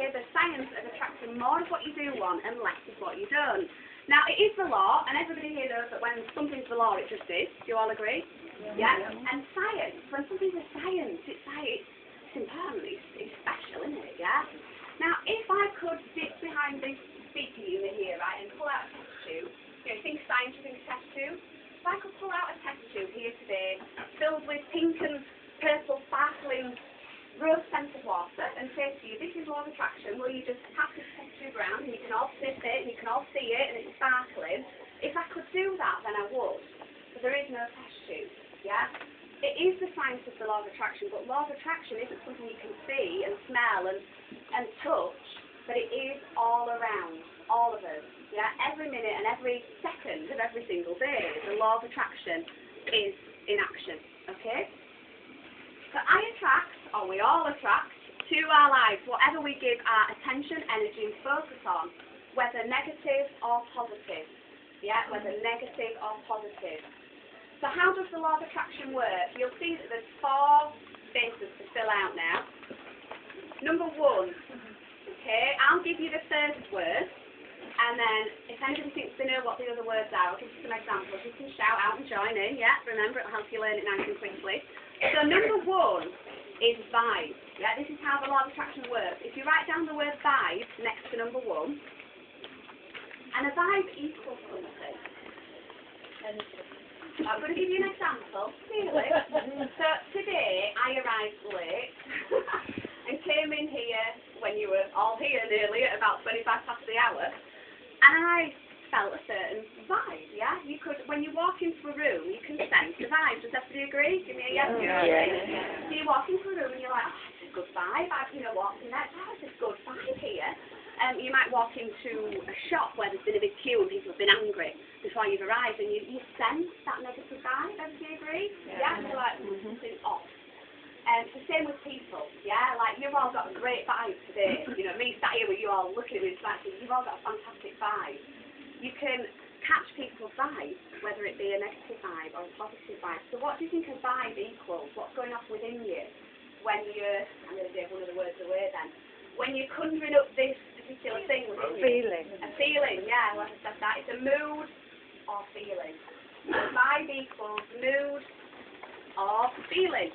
okay, the science of attracting more of what you do want and less of what you don't. Now, it is the law, and everybody here knows that when something's the law, it just is. Do you all agree? Yeah. And science, when something's a science, it's like, it's important, it's, it's special, isn't it? Yeah? Now, if I could dip behind this speaker unit here, right, and pull out a test tube, you know, think science, you think test tube, if I could pull out a test tube here today, filled with pink and purple sparkling rose scented water and say to you, this is law of attraction, will you just tap this test tube around and you can all sniff it and you can all see it and it's sparkling. If I could do that, then I would. But there is no test tube, yeah? It is the science of the law of attraction, but law of attraction isn't something you can see and smell and, and touch, but it is all around, all of us, yeah? Every minute and every second of every single day, the law of attraction is in action, okay? So I attract, or we all attract, to our lives whatever we give our attention, energy and focus on, whether negative or positive. Yeah, whether negative or positive. So how does the law of attraction work? You'll see that there's four spaces to fill out now. Number one, okay, I'll give you the first word, and then if anybody thinks they know what the other words are, I'll give you some examples. You can shout out and join in, yeah, remember it'll help you learn it nice and quickly. So number one is vibe. Yeah, this is how the law of attraction works. If you write down the word vibe next to number one, and a vibe equals something. I'm going to give you an example. So today I arrived late and came in here when you were all here nearly at about 25 past the hour, and felt a certain vibe, yeah? You could, when you walk into a room, you can sense the vibe. Does everybody agree? Give me a yes. Yeah. Yeah. So you walk into a room and you're like, oh, it's a good vibe. I've, you know, walked in there, oh, it's a good vibe here. Um, you might walk into a shop where there's been a big queue and people have been angry before you've arrived and you, you sense that negative vibe. Everybody agree? Yeah. You're like, mm, something's off. Um, it's the same with people, yeah? Like, you've all got a great vibe today. You know, me sat here with you all looking at me, it's like, you've all got a fantastic vibe you can catch people's vibes, whether it be a negative vibe or a positive vibe. So what do you think a vibe equals? What's going on within you when you're, I'm going to give one of the words away then, when you're conjuring up this particular thing within you? Feeling. A feeling, yeah, like I said that. It's a mood or feeling. So vibe equals mood or feeling.